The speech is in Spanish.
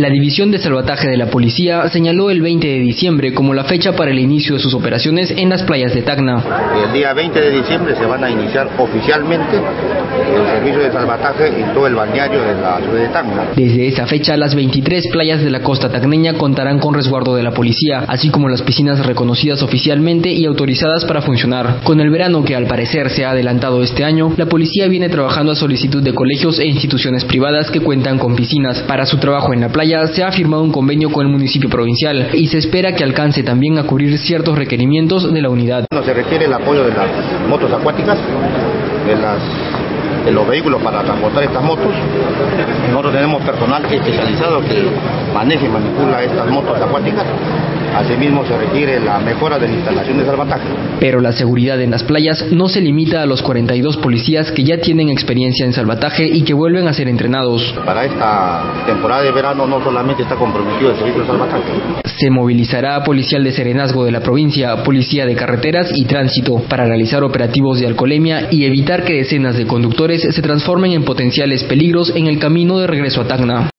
La División de Salvataje de la Policía señaló el 20 de diciembre como la fecha para el inicio de sus operaciones en las playas de Tacna. El día 20 de diciembre se van a iniciar oficialmente el servicio de salvataje en todo el balneario de la ciudad de Tacna. Desde esa fecha, las 23 playas de la costa tacneña contarán con resguardo de la policía, así como las piscinas reconocidas oficialmente y autorizadas para funcionar. Con el verano que al parecer se ha adelantado este año, la policía viene trabajando a solicitud de colegios e instituciones privadas que cuentan con piscinas. Para su trabajo en la playa, se ha firmado un convenio con el municipio provincial y se espera que alcance también a cubrir ciertos requerimientos de la unidad. Se requiere el apoyo de las motos acuáticas, de, las, de los vehículos para transportar estas motos. Nosotros tenemos personal especializado que maneja y manipula estas motos acuáticas Asimismo, se requiere la mejora de la instalación de salvataje. Pero la seguridad en las playas no se limita a los 42 policías que ya tienen experiencia en salvataje y que vuelven a ser entrenados. Para esta temporada de verano no solamente está comprometido el servicio de salvataje. Se movilizará policial de serenazgo de la provincia, policía de carreteras y tránsito para realizar operativos de alcoholemia y evitar que decenas de conductores se transformen en potenciales peligros en el camino de regreso a Tacna.